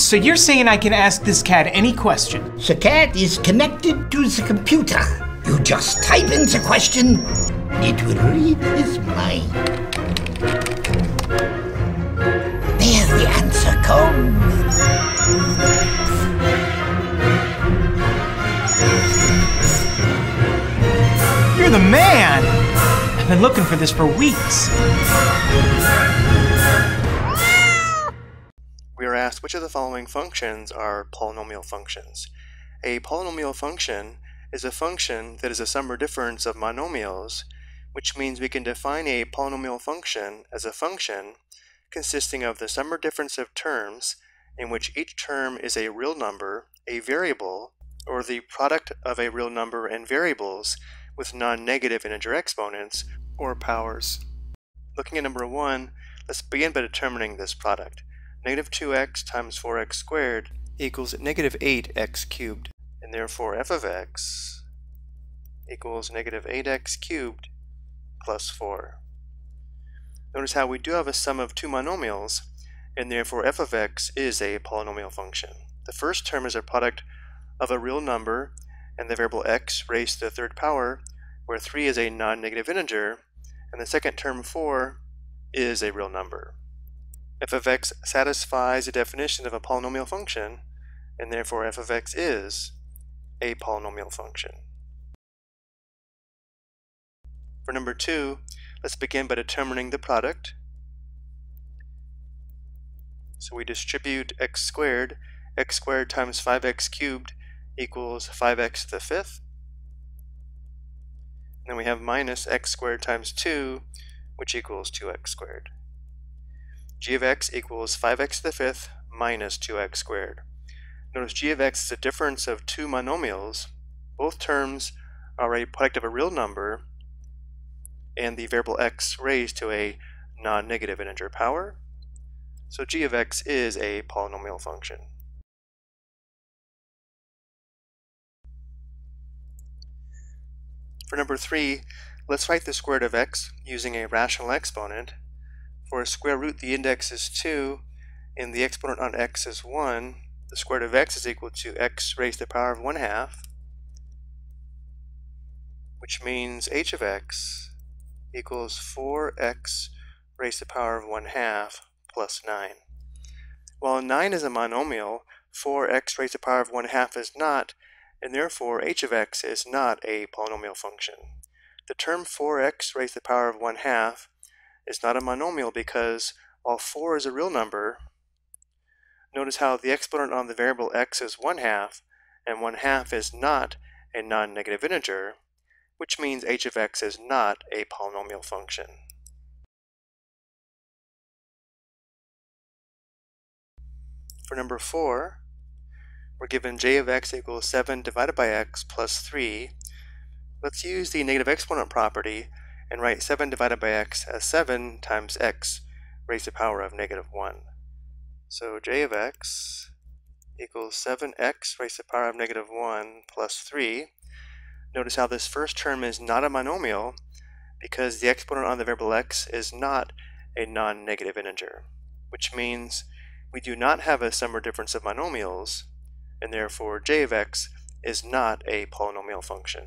So you're saying I can ask this cat any question? The cat is connected to the computer. You just type in the question, it will read his mind. There the answer comes. You're the man! I've been looking for this for weeks. We are asked which of the following functions are polynomial functions. A polynomial function is a function that is a sum or difference of monomials, which means we can define a polynomial function as a function consisting of the sum or difference of terms in which each term is a real number, a variable, or the product of a real number and variables with non-negative integer exponents, or powers. Looking at number 1, let's begin by determining this product. Negative 2x times 4x squared equals negative 8x cubed and therefore f of x equals negative 8x cubed plus 4. Notice how we do have a sum of two monomials, and therefore f of x is a polynomial function. The first term is a product of a real number and the variable x raised to the third power, where 3 is a non-negative integer, and the second term 4 is a real number. F of x satisfies the definition of a polynomial function, and therefore f of x is a polynomial function. For number two, let's begin by determining the product. So we distribute x squared. x squared times 5x cubed equals 5x to the fifth. And then we have minus x squared times 2, which equals 2x squared. G of x equals 5x to the fifth minus 2x squared. Notice g of x is a difference of two monomials. Both terms are a product of a real number and the variable x raised to a non-negative integer power. So g of x is a polynomial function. For number 3, let's write the square root of x using a rational exponent. For a square root, the index is 2, and the exponent on x is 1 the square root of x is equal to x raised to the power of 1 half, which means h of x equals 4x raised to the power of 1 half plus 9. While 9 is a monomial, 4x raised to the power of 1 half is not, and therefore h of x is not a polynomial function. The term 4x raised to the power of 1 half is not a monomial because while 4 is a real number, Notice how the exponent on the variable x is 1 half, and 1 half is not a non-negative integer, which means h of x is not a polynomial function. For number 4, we're given j of x equals 7 divided by x plus 3. Let's use the negative exponent property and write 7 divided by x as 7 times x raised to the power of negative 1. So j of x equals 7x raised to the power of negative 1 plus 3. Notice how this first term is not a monomial because the exponent on the variable x is not a non-negative integer, which means we do not have a sum or difference of monomials, and therefore j of x is not a polynomial function.